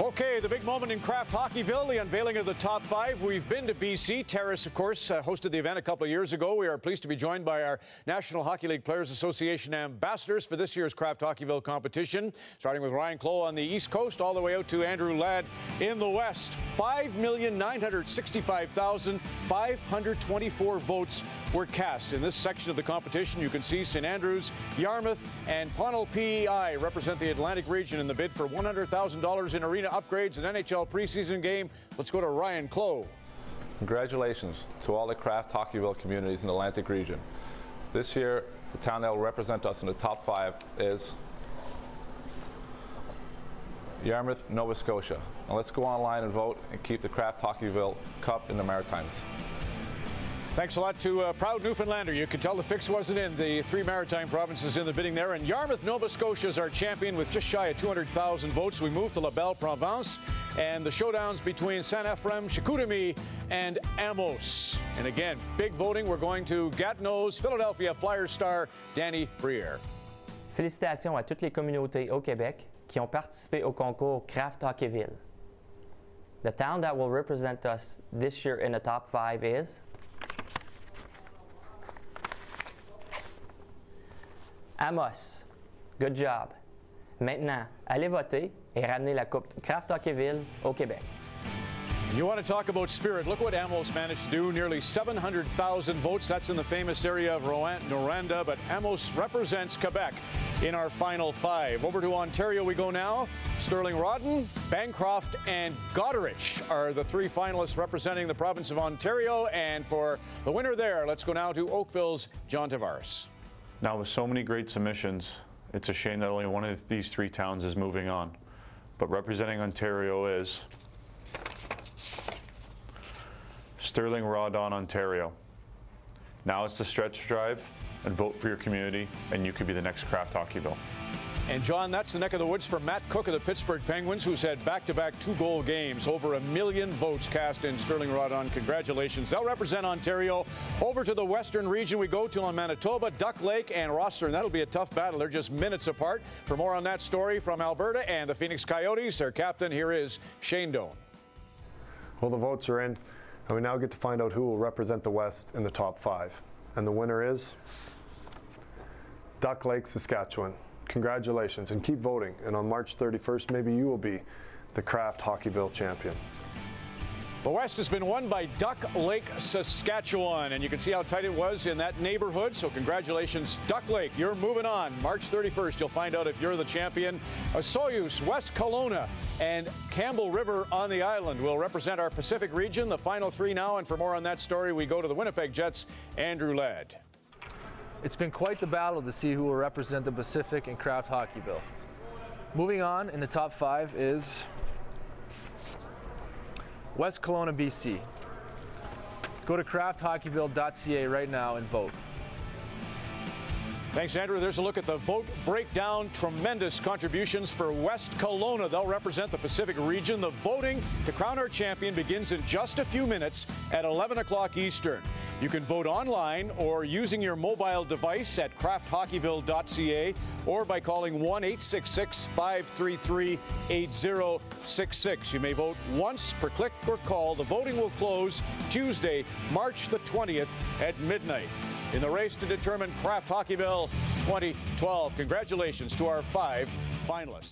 Okay, the big moment in Kraft Hockeyville, the unveiling of the top five. We've been to BC. Terrace, of course, uh, hosted the event a couple of years ago. We are pleased to be joined by our National Hockey League Players Association ambassadors for this year's Kraft Hockeyville competition, starting with Ryane Clowe on the East Coast, all the way out to Andrew Ladd in the West. 5,965,524 votes were cast in this section of the competition. You can see St. Andrews, Yarmouth, and Pownal PEI represent the Atlantic region in the bid for $100,000 in arena upgrades and NHL preseason game. Let's go to Ryane Clowe. Congratulations to all the Kraft Hockeyville communities in the Atlantic region. This year, the town that will represent us in the top five is Yarmouth, Nova Scotia. Let's go online and vote and keep the Kraft Hockeyville Cup in the Maritimes. Thanks a lot to uh, proud Newfoundlander. You can tell the fix wasn't in. The three maritime provinces in the bidding there. And Yarmouth, Nova Scotia is our champion with just shy of 200,000 votes. We move to La Belle Province and the showdowns between Saint Ephrem, Chicoutimi, and Amos. And again, big voting. We're going to Gatineau's Philadelphia Flyer star Danny Briere. Félicitations à toutes les communautés au Québec qui ont participé au concours Kraft Hockeyville. The town that will represent us this year in the top five is Amos. Good job. Maintenant, allez voter et ramener la Coupe Kraft Hockeyville au Québec. You want to talk about spirit? Look what Amos managed to do. Nearly 700,000 votes. That's in the famous area of Rouyn, Noranda. but Amos represents Quebec in our final five. Over to Ontario we go now. Stirling Rawdon, Bancroft, and Goderich are the three finalists representing the province of Ontario. And for the winner there, let's go now to Oakville's John Tavares. Now, with so many great submissions, it's a shame that only one of these three towns is moving on. But representing Ontario is Stirling Rawdon, Ontario. Now it's the stretch drive and vote for your community, and you could be the next Kraft Hockeyville. And John, that's the neck of the woods for Matt Cooke of the Pittsburgh Penguins, who's had back-to-back two-goal games. Over a million votes cast in Stirling Rawdon. Congratulations. They'll represent Ontario. Over to the western region we go to on Manitoba, Duck Lake, and Rosthern. And that'll be a tough battle. They're just minutes apart. For more on that story from Alberta and the Phoenix Coyotes, their captain here is Shane Doan. Well, the votes are in, and we now get to find out who will represent the West in the top five. And the winner is Duck Lake, Saskatchewan congratulations and keep voting. And on March 31st, maybe you will be the Kraft Hockeyville champion. The West has been won by Duck Lake, Saskatchewan, and you can see how tight it was in that neighborhood. So congratulations, Duck Lake. You're moving on. March 31st, you'll find out if you're the champion. Osoyoos, West Kelowna, and Campbell River on the island will represent our Pacific region. The final three now, and for more on that story, we go to the Winnipeg Jets, Andrew Ladd. It's been quite the battle to see who will represent the Pacific in Kraft Hockeyville. Moving on in the top five is West Kelowna, BC. Go to krafthockeyville.ca right now and vote. Thanks, Andrew. There's a look at the vote breakdown. Tremendous contributions for West Kelowna. They'll represent the Pacific region. The voting to crown our champion begins in just a few minutes at 11 o'clock Eastern. You can vote online or using your mobile device at krafthockeyville.ca or by calling 1 866 533 8066. You may vote once per click or call. The voting will close Tuesday, March the 20th at midnight in the race to determine Kraft Hockeyville 2012. Congratulations to our five finalists.